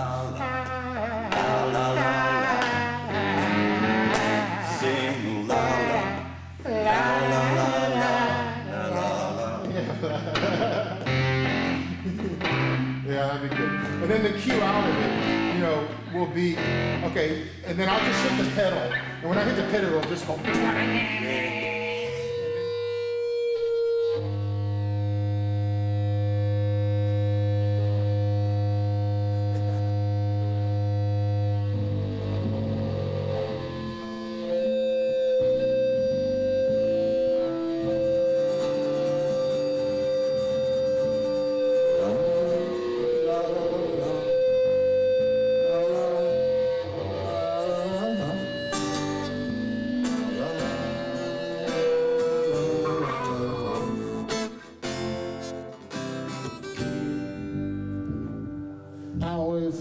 And then the cue out of it, you know, will be, okay, and then I'll just hit the pedal. And when I hit the pedal, it'll just go.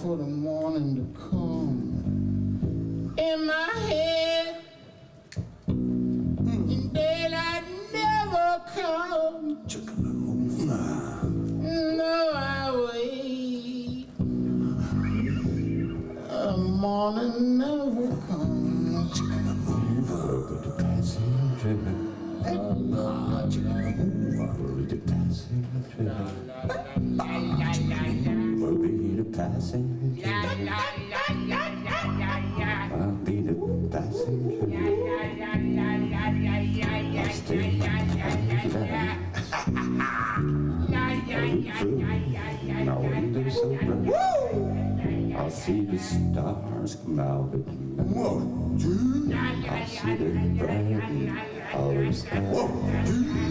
For the morning to come. In my head, and daylight never come. No, I wait. The morning never comes. The passenger. I'll be the passenger. I'll stay My window's bright. I'll see the stars come out at night. I'll see the bright hollow sky. You